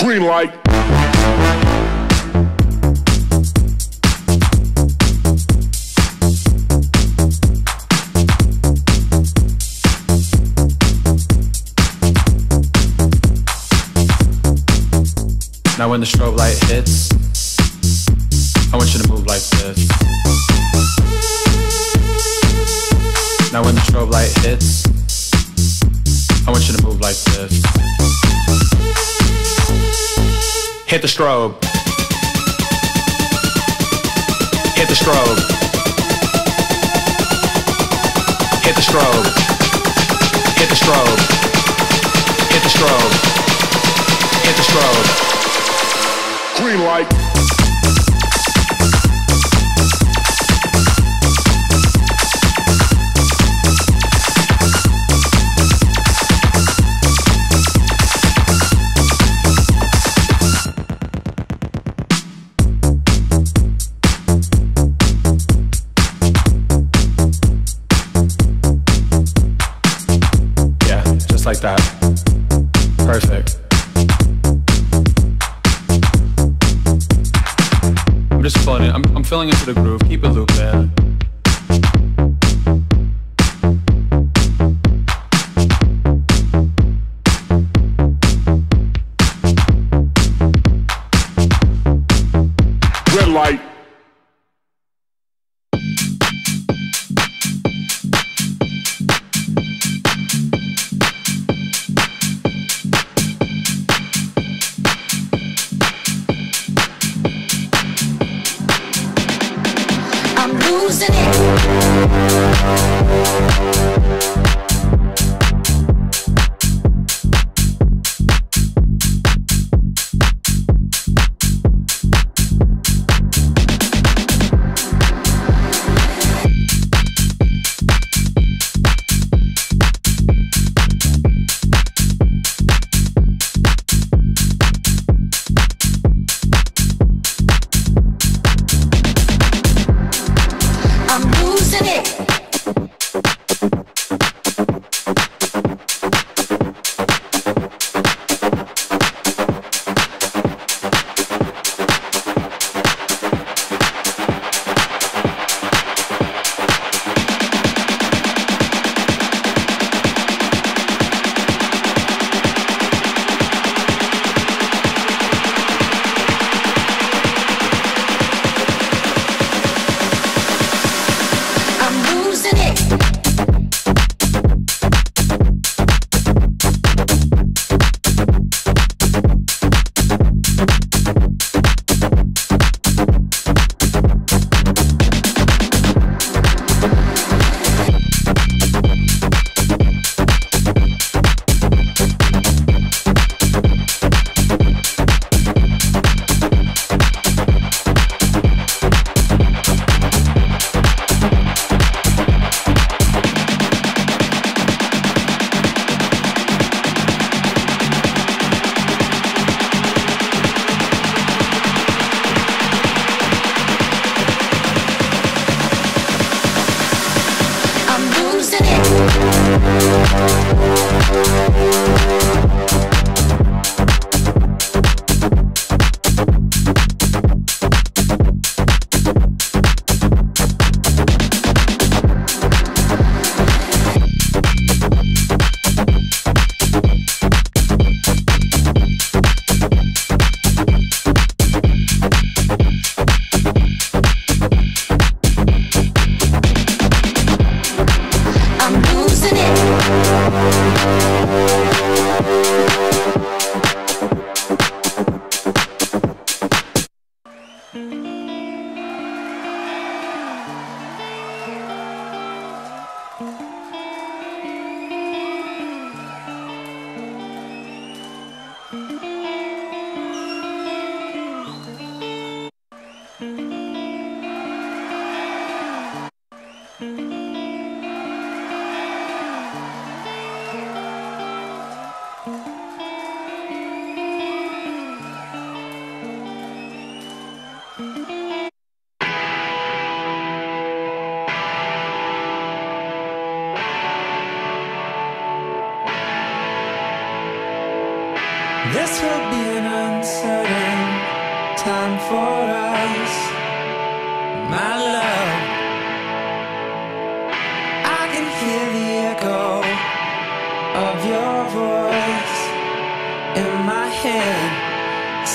Green light. Now when the strobe light hits, I want you to move like this. Now when the strobe light hits, I want you to move like this. Hit the strobe. Hit the strobe. Hit the strobe. Hit the strobe. Hit the strobe. Hit the strobe. Green light. Like that. Perfect. I'm just it. I'm, I'm filling into the groove. Keep it looped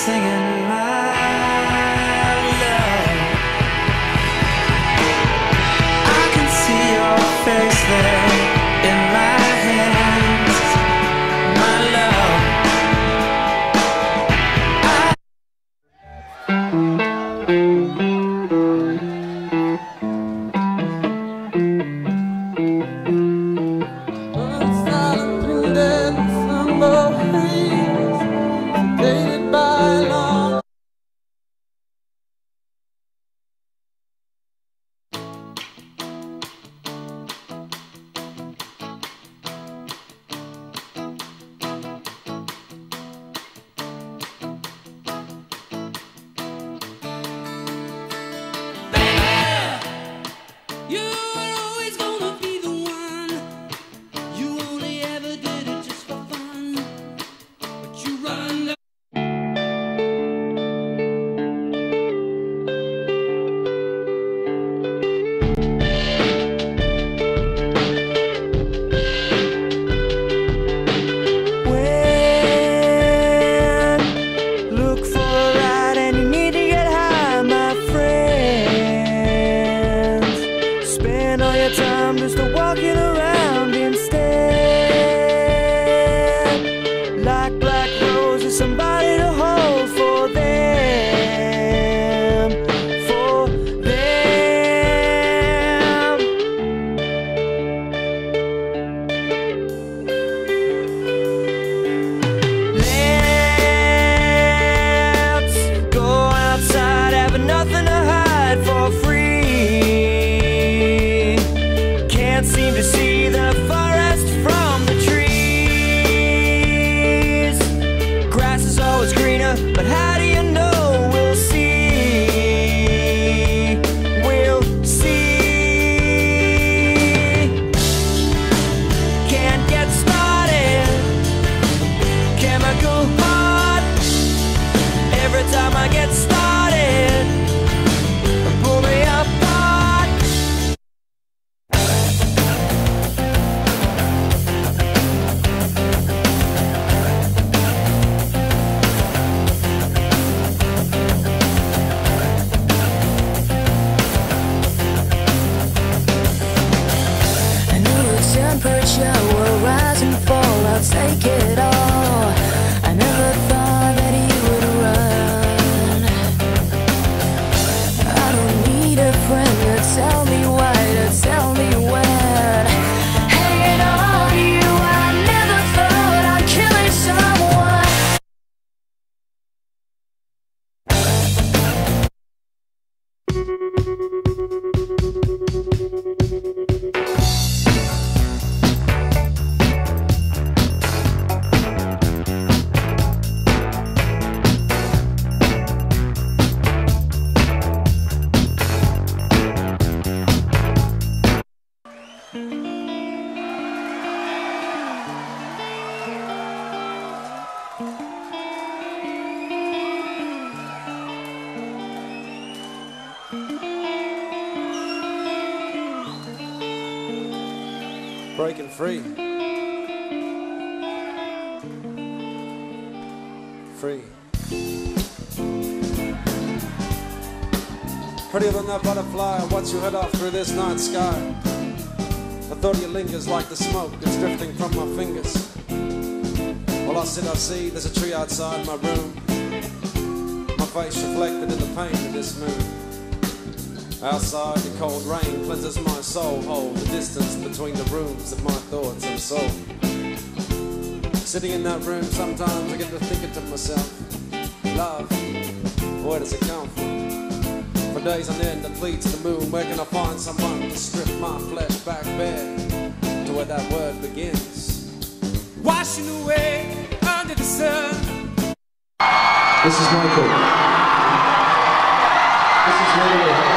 Singing free. Free. Prettier than that butterfly, watch you head off through this night sky. I thought you lingers like the smoke that's drifting from my fingers. While I sit, I see there's a tree outside my room. My face reflected in the pain of this moon. Outside, the cold rain cleanses my soul. Hold the distance between the rooms of my thoughts and soul. Sitting in that room, sometimes I get to thinking to myself, love, where does it come from? For days on end, I plead to the moon, where can I find someone to strip my flesh back bare to where that word begins? Washing away under the sun. This is Michael. This is Lily.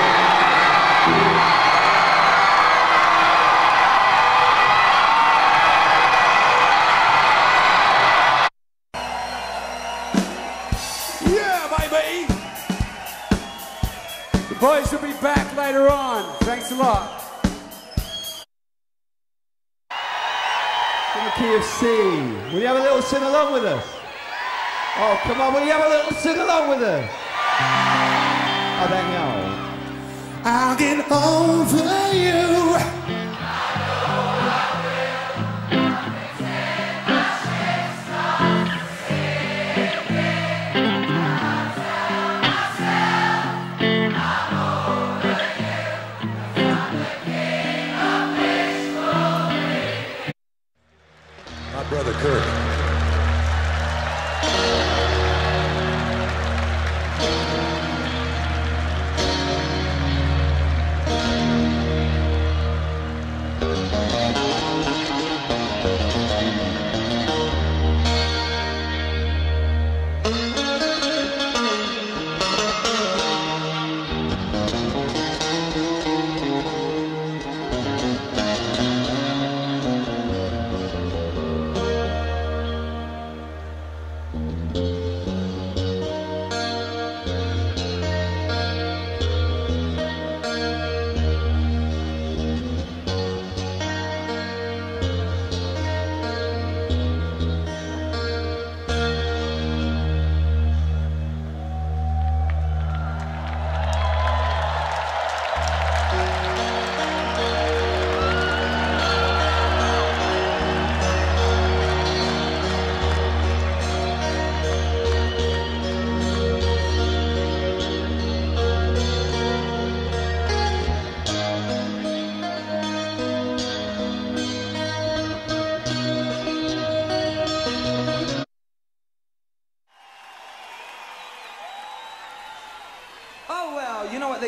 Later on. Thanks a lot. From the KFC. Will you have a little sing along with us? Oh, come on, will you have a little sing along with us? I don't know. I'll get over you.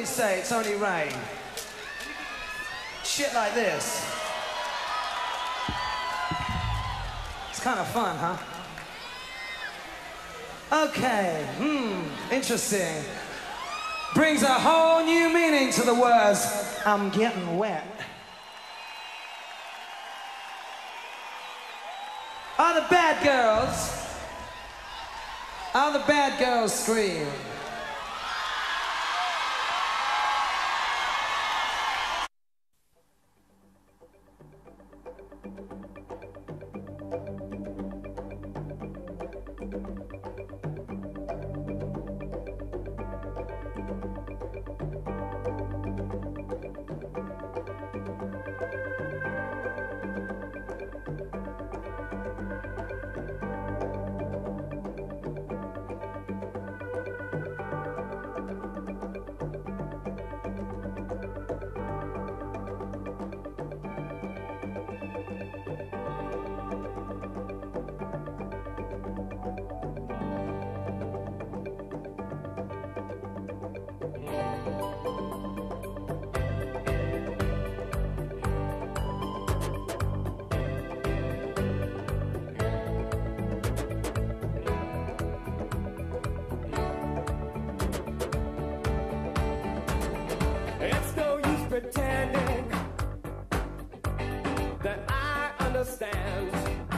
They say, it's only rain. Shit like this. It's kind of fun, huh? Okay, hmm, interesting. Brings a whole new meaning to the words, I'm getting wet. All the bad girls, all the bad girls scream. Pretending that I understand.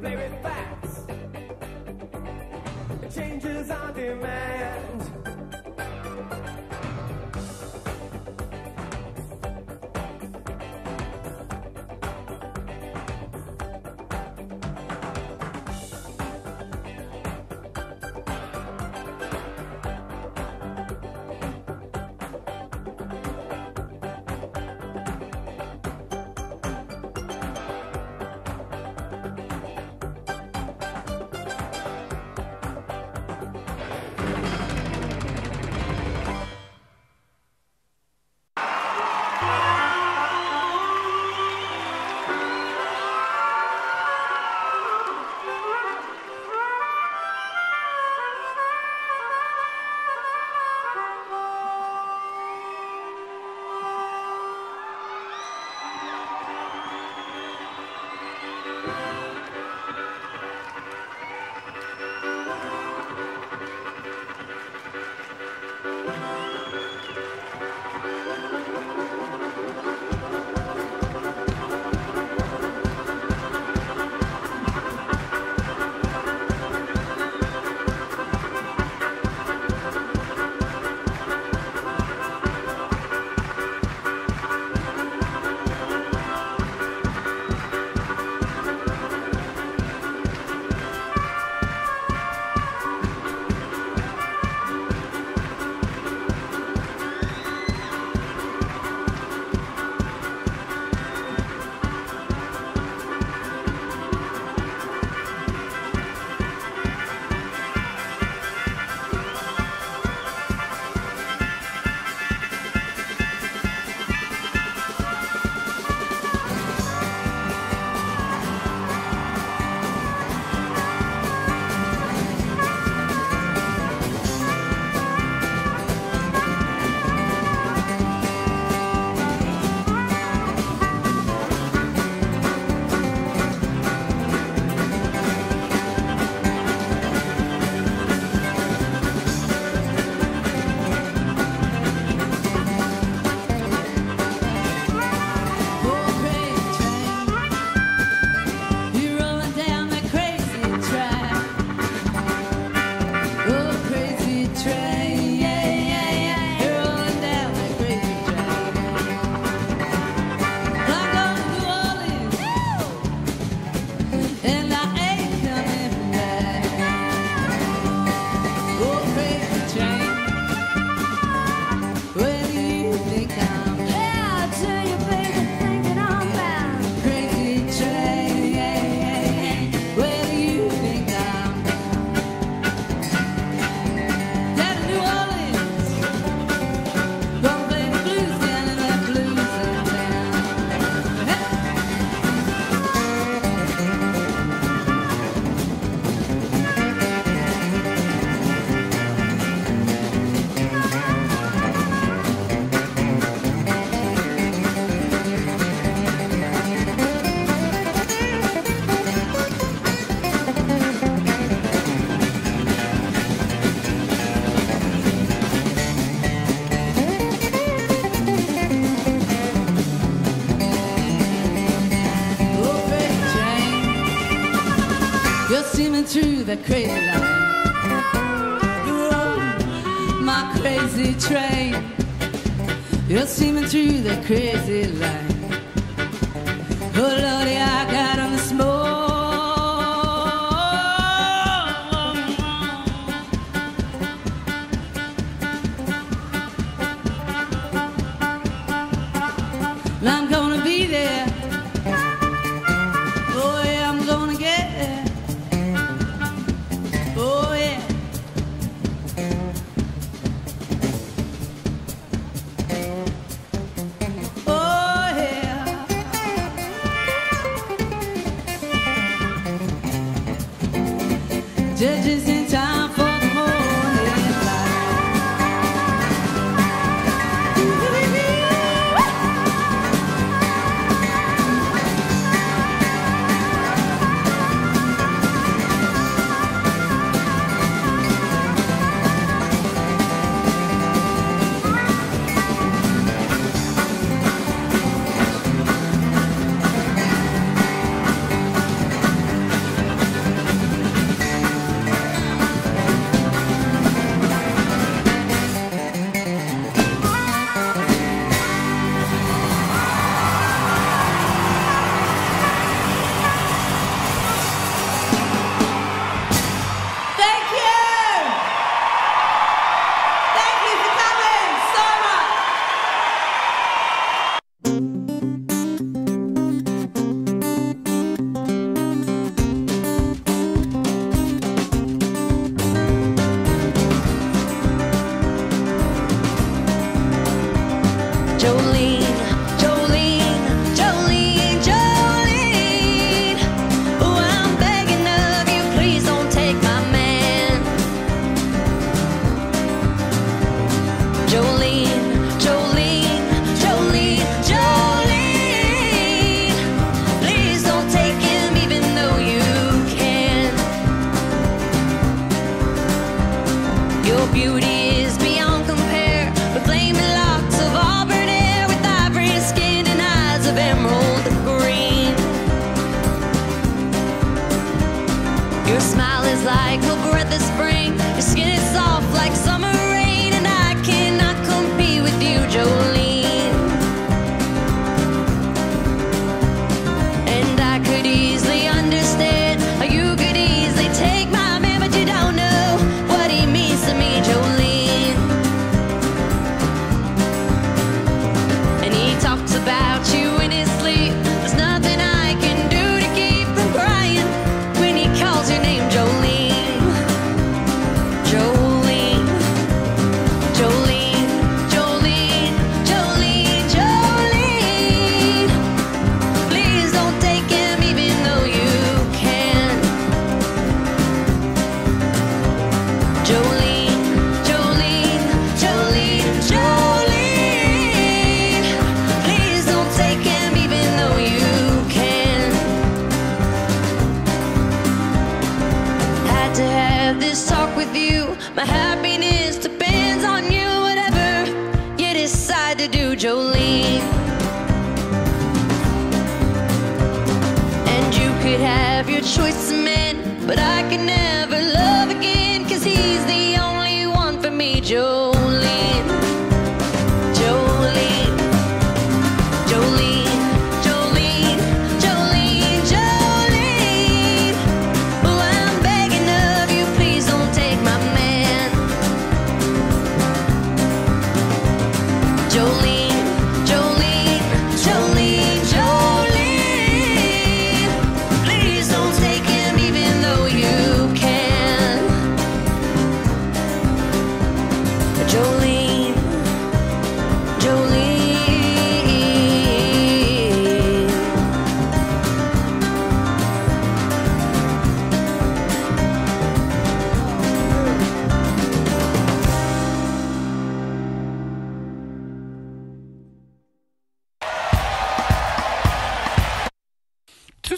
Play with facts. Changes on demand. Crazy line.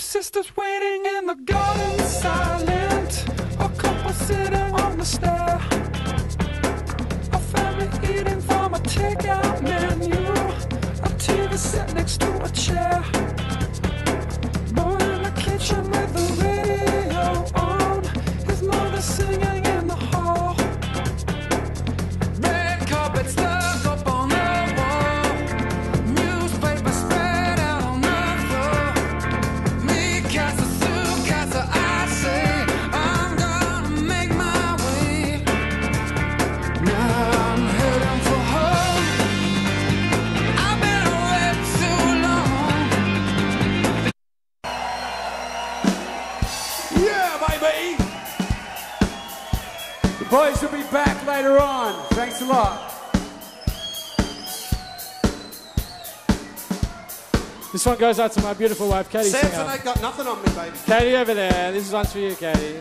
sisters waiting in the garden silent. A couple sitting on the stair. A family eating from a takeout menu. A TV set next to a chair. Boys will be back later on. Thanks a lot. This one goes out to my beautiful wife, Katie. Samson ain't got nothing on me, baby. Katie over there. This is one for you, Katie.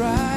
right.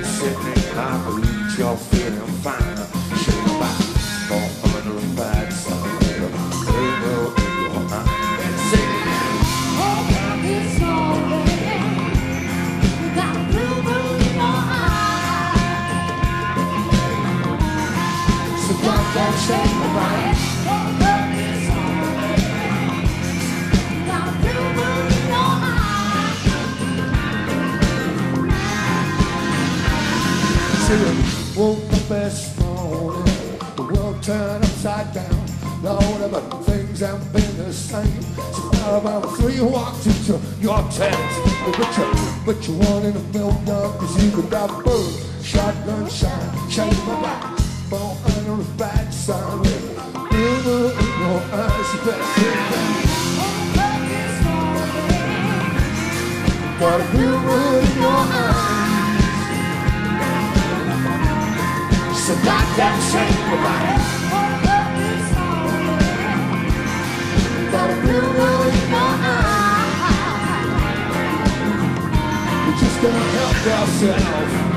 Mississippi. damn been the same. So five out of three walks into your tent. But you, but you wanted a milk dog, cause you could have bird, shotgun shine, shake my back, ball under a bad sign. River in your eyes, you best Got a mirror in your eyes. So goddamn shake your body. Just gonna help ourselves.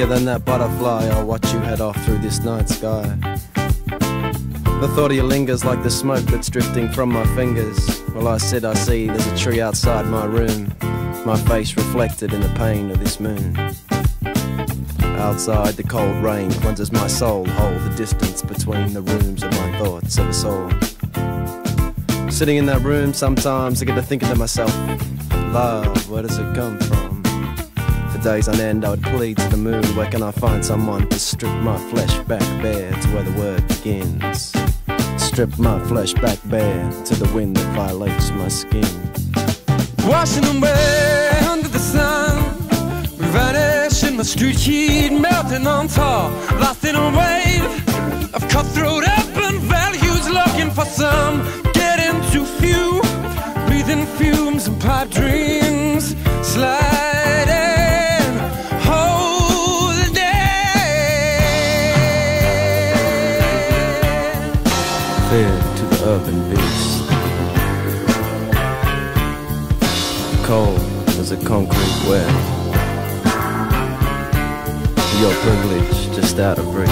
Than that butterfly, I'll watch you head off through this night sky. The thought of you lingers like the smoke that's drifting from my fingers. Well, I said I see there's a tree outside my room, my face reflected in the pane of this moon. Outside, the cold rain cleanses my soul, hold the distance between the rooms of my thoughts of us all. Sitting in that room, sometimes I get to thinking to myself, love, where does it come from? Days on end, I would plead to the moon, where can I find someone to strip my flesh back bare to where the word begins? Strip my flesh back bare to the wind that violates my skin. Washing away under the sun. We vanish in the street heat, melting on tar. Lost in a wave of cutthroat urban values, looking for some. Getting too few, breathing fumes and pipe dreams. Concrete well. Your privilege just out of reach.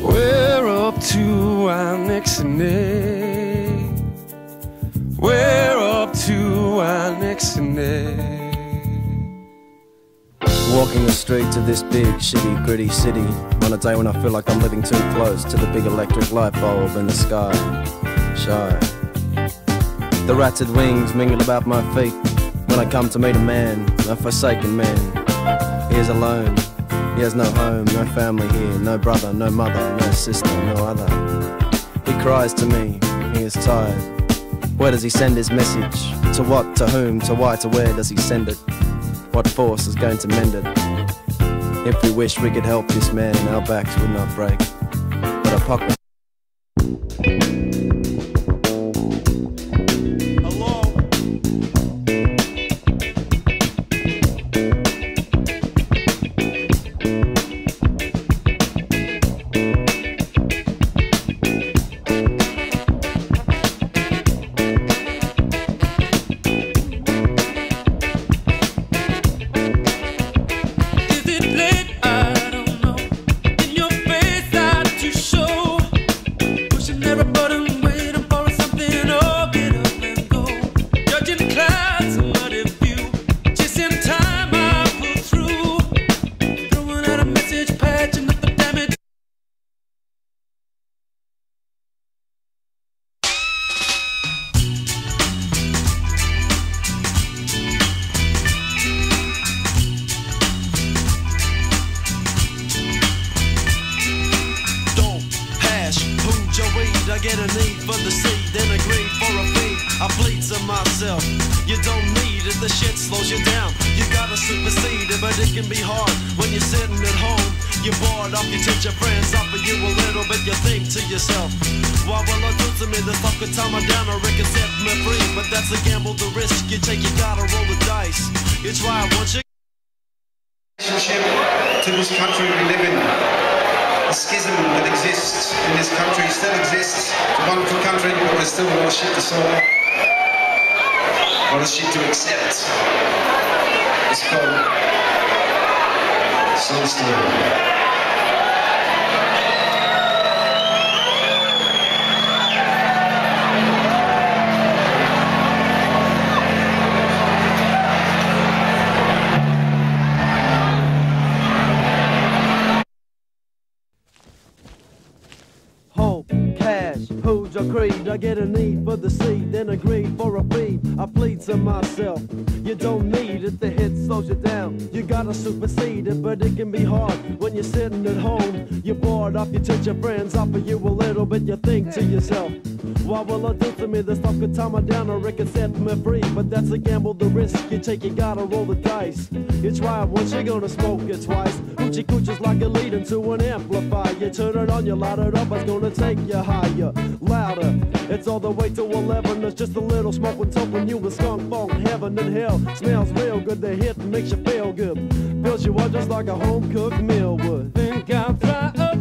We're up to our next name. We're up to our next name. Walking the streets of this big, shitty, gritty city on a day when I feel like I'm living too close to the big electric light bulb in the sky. Shy. The ratted wings mingle about my feet when I come to meet a man, a forsaken man. He is alone. He has no home, no family here, no brother, no mother, no sister, no other. He cries to me, he is tired. Where does he send his message? To what, to whom, to why, to where does he send it? What force is going to mend it? If we wish we could help this man, our backs would not break. But a pocket. Your creed? I get a need for the seed, then agree for a feed. I plead to myself, you don't need it, the hit slows you down. You gotta supersede it, but it can be hard when you're sitting at home. You're bored off, you teach your friends, offer you a little bit, you think to yourself. What will it do to me? The stuff could tie me down or it could set me free. But that's a gamble, the risk you take, you gotta roll the dice. You try it once, you're gonna smoke it twice. Hoochie coochie's like a lead into an amplifier. You turn it on, you light it up, it's gonna take you higher, It's all the way to 11, there's just a little smoke when when you a skunk funk, heaven and hell. Smells real good, the hit makes you feel good. Fills you up just like a home cooked meal would. Think I'll fly a